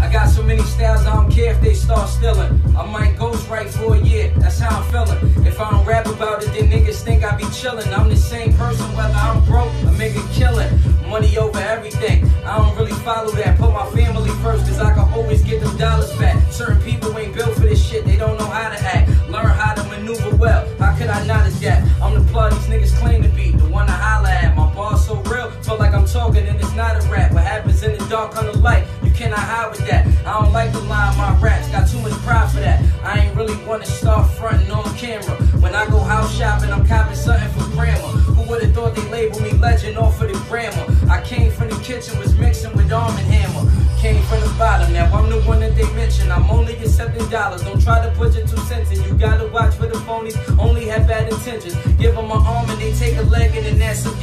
I got so many styles, I don't care if they start stealing. I might ghost right for a year, that's how I'm feeling. If I don't rap about it, then niggas think I be chillin'. I'm the same person whether I'm broke or make a killing. Money over everything, I don't really follow that. Put my family first, cause I can always get them dollars back. Certain people ain't built for this shit, they don't know how to act. Learn how to maneuver well, how could I not adapt? I'm the plug these niggas claim to be, the one I holla at. My bars so real, feel like I'm talking and it's not a rap. What happens in the dark on the light, you cannot hide with that. I don't like to lie my raps, got too much pride for that. I ain't really wanna start fronting on camera. When I go house shopping, I'm copping something for grandma. Who would've thought they labeled me legend off of the grammar? I came from the kitchen, was mixing with Arm and Hammer. Came from the bottom, now I'm the one that they mention. I'm only accepting dollars. Don't try to put your two cents in. You gotta watch for the phonies, only have bad intentions. Give them an arm and they take a leg and then add some